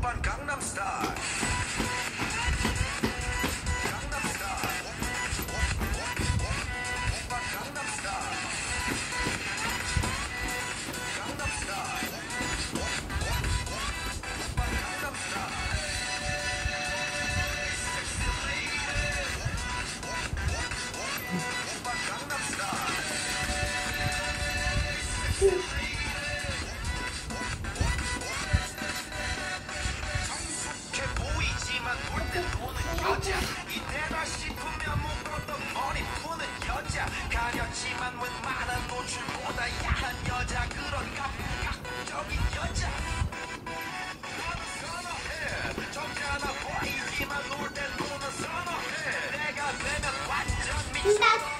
Japan Gangnam Style. That's